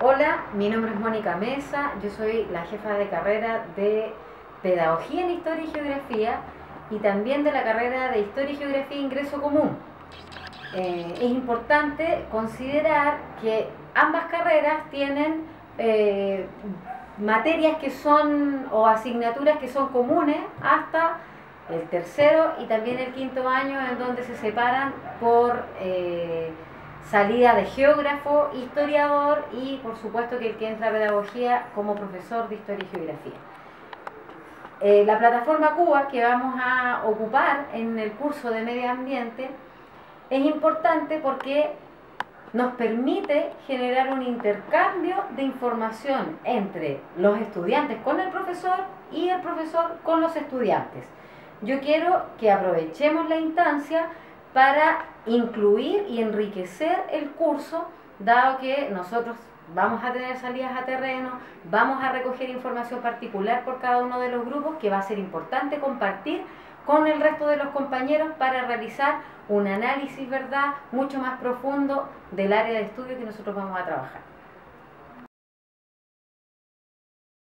Hola, mi nombre es Mónica Mesa, yo soy la jefa de carrera de Pedagogía en Historia y Geografía y también de la carrera de Historia y Geografía Ingreso Común. Eh, es importante considerar que ambas carreras tienen eh, materias que son o asignaturas que son comunes hasta el tercero y también el quinto año en donde se separan por eh, salida de geógrafo, historiador y por supuesto que el que entra a pedagogía como profesor de historia y geografía. Eh, la plataforma Cuba que vamos a ocupar en el curso de medio ambiente es importante porque nos permite generar un intercambio de información entre los estudiantes con el profesor y el profesor con los estudiantes. Yo quiero que aprovechemos la instancia para incluir y enriquecer el curso, dado que nosotros vamos a tener salidas a terreno, vamos a recoger información particular por cada uno de los grupos, que va a ser importante compartir con el resto de los compañeros para realizar un análisis, ¿verdad?, mucho más profundo del área de estudio que nosotros vamos a trabajar.